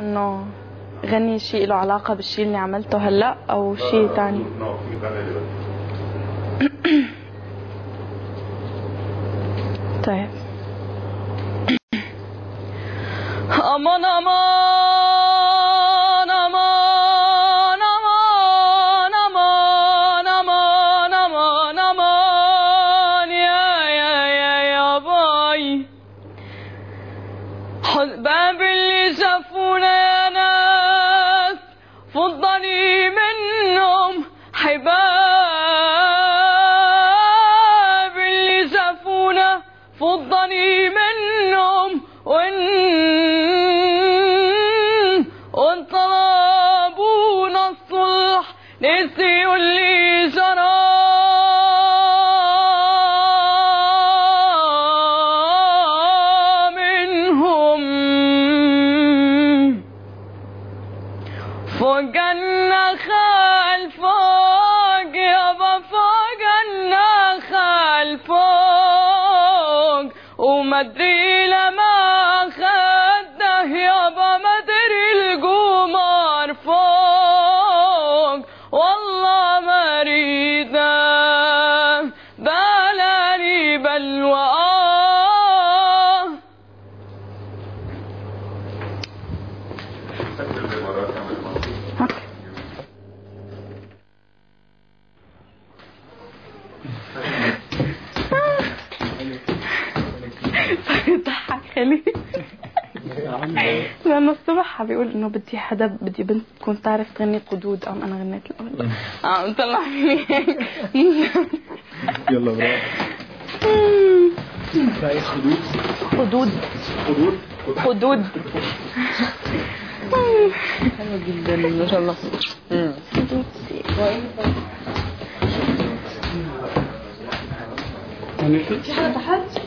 إنه غني شيء له علاقة بالشيء اللي عملته هلأ أو شيء تاني. طيب. أمان أمان. حباب اللي شافونا يا ناس فضني منهم حباب. اللي شافونا فضني منهم وإن وإن طلبونا الصلح نسيوا اللي فوق النخل فوق يابا فوق النخل فوق ومدري لما ضحك خليل لأنه الصبح بيقول إنه بدي حدا بدي بنت تكون تعرف تغني قدود قام أنا غنيت الأول آه طلع فيني هيك يلا برافو. رايح حدود خدود حدود خدود حلوة جدا ما شاء الله. خدود في حدا تحت؟